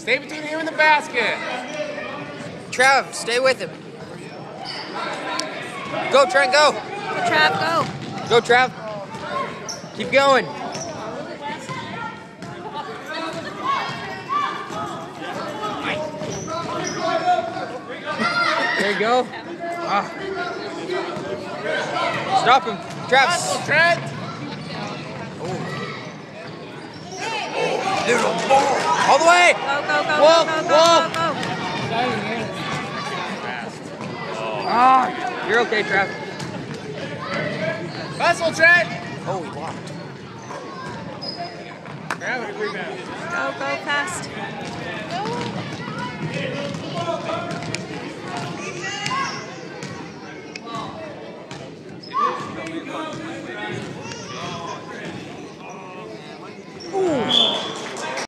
Stay between him and the basket. Trav, stay with him. Go, Trent, go. Go, Trav, go. Go, Trav. Keep going. There you go. Ah. Stop him. Trav. Hustle, Trent. All the way. Go, go, go, Whoa, go, go, whoa. go, go, go. Ah, you're okay, Trav. Hustle, Trent. Oh, he blocked. Grab it, rebound. Go, go fast.